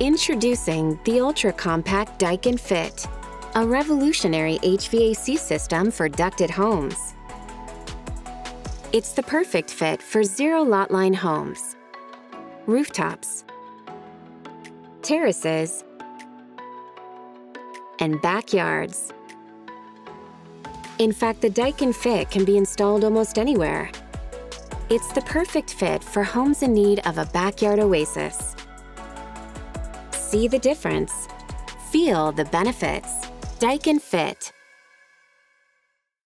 Introducing the ultra-compact Daikin Fit, a revolutionary HVAC system for ducted homes. It's the perfect fit for zero-lot line homes, rooftops, terraces, and backyards. In fact, the Daikin Fit can be installed almost anywhere. It's the perfect fit for homes in need of a backyard oasis. See the difference. Feel the benefits. Daikin Fit.